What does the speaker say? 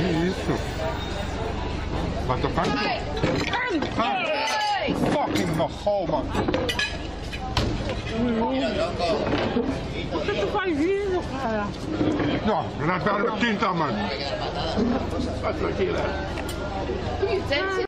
Que isso? Vai tocar? Ai, fucking the hole, mano. Por que tu tá faz isso, cara? Não, na perna quinta, mano. Vai tranquila.